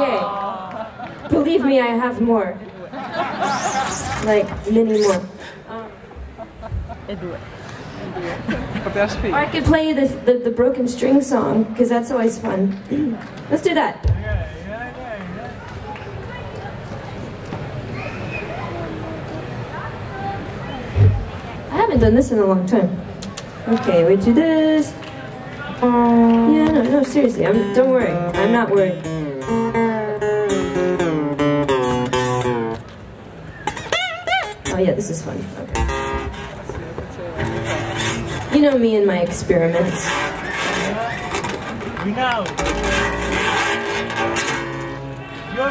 Okay. Believe me, I have more. Like, many more. Or I could play the, the, the broken string song, because that's always fun. Let's do that. I haven't done this in a long time. Okay, we do this. Yeah, no, no, seriously, I'm, don't worry. I'm not worried. Oh, yeah, this is fun. Okay. You know me and my experiments. We know. You're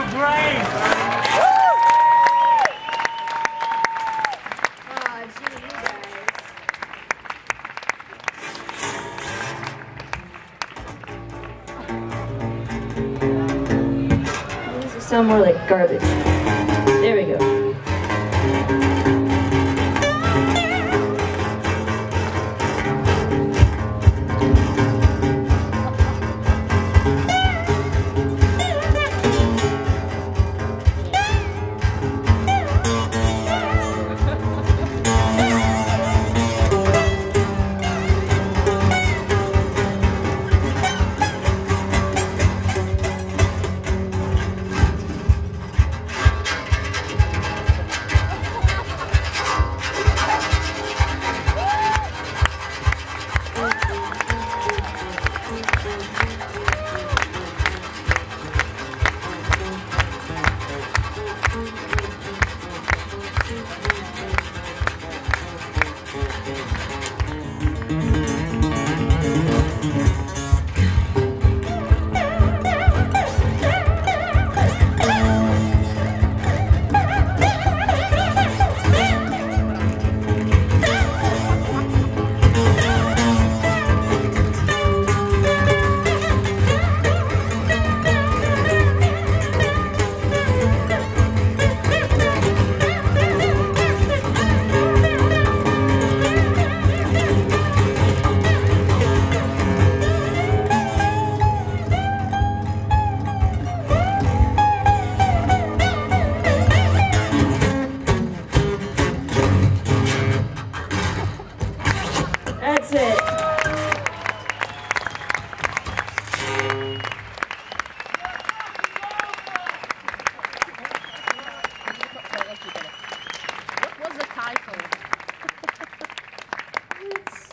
will sound more like garbage. There we go.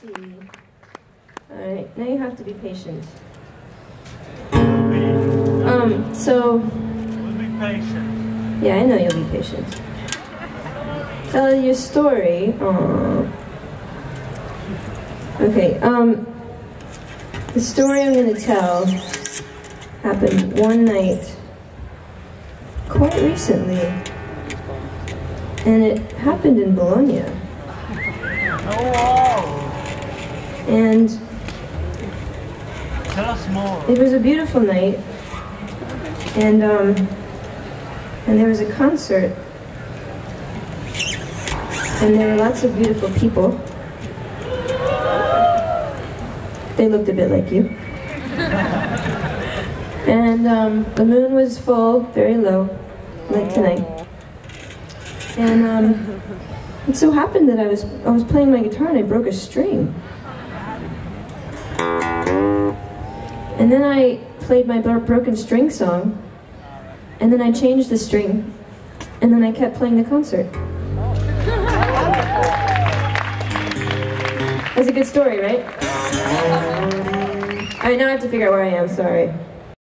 See. Alright, now you have to be patient. Um, so, We'll be patient. yeah, I know you'll be patient. Tell your story. Aww. Okay, um, the story I'm gonna tell happened one night quite recently. And it happened in Bologna. Oh, And tell us more. It was a beautiful night, and um, and there was a concert, and there were lots of beautiful people. They looked a bit like you. And um, the moon was full, very low, like tonight. And um, it so happened that I was I was playing my guitar and I broke a string. And then I played my broken string song, and then I changed the string, and then I kept playing the concert. That's a good story, right? All right, now I have to figure out where I am, sorry.